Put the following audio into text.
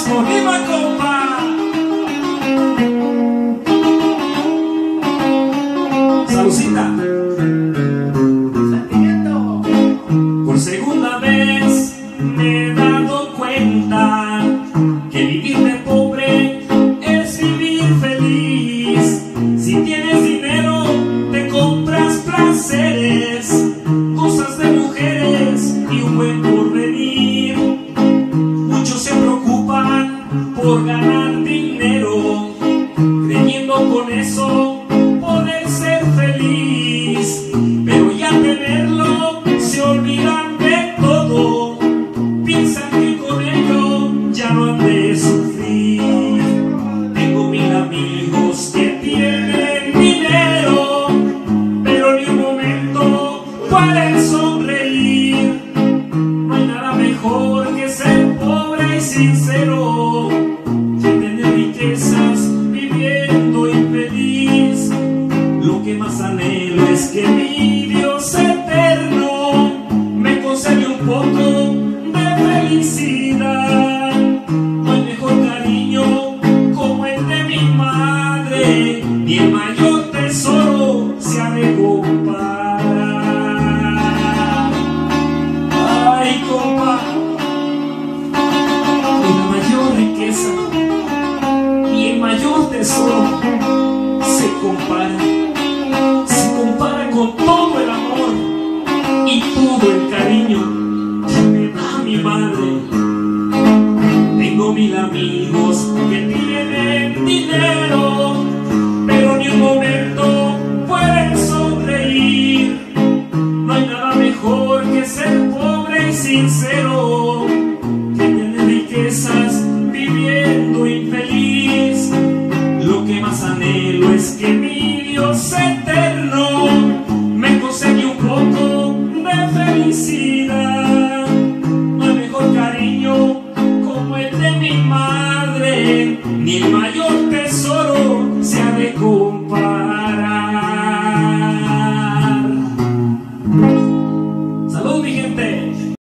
Escogido a compa. Salucita. Por seguro. Por ganar dinero, creyendo con eso poder ser feliz. Pero ya tenerlo se olvidan de todo, piensan que con ello ya no han de sufrir. Tengo mil amigos que tienen dinero, pero ni un momento pueden sonreír. No hay nada mejor que ser pobre y sincero, ni el mayor tesoro se ha de comparar. Ay, compa, ni la mayor riqueza, ni el mayor tesoro se compara, se compara con todo el amor y todo el cariño que me da mi madre. Tengo mil amigos que tienen dinero,